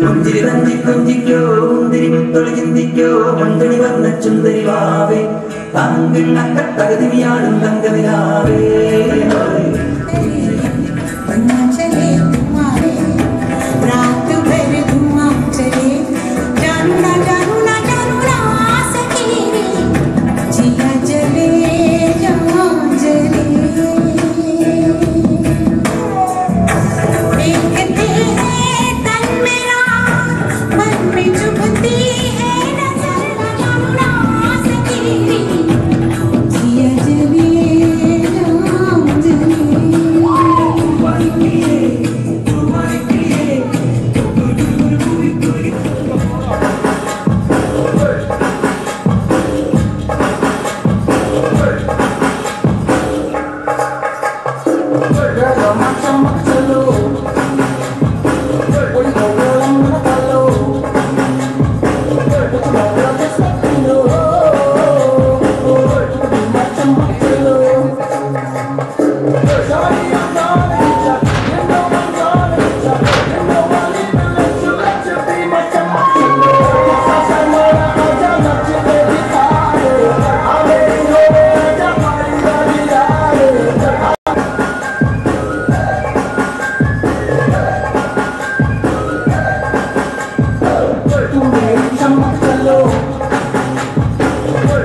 പുഞ്ചിരി തഞ്ചി കൊഞ്ചിക്കോ മുന്തിരി മുത്തൊളി ചിന്തിക്കോ മണ്ടണി വന്ന ചുന്തരി വാവേ. തങ്കിണ്ണ തങ്കതിയാവേ Mama, mama,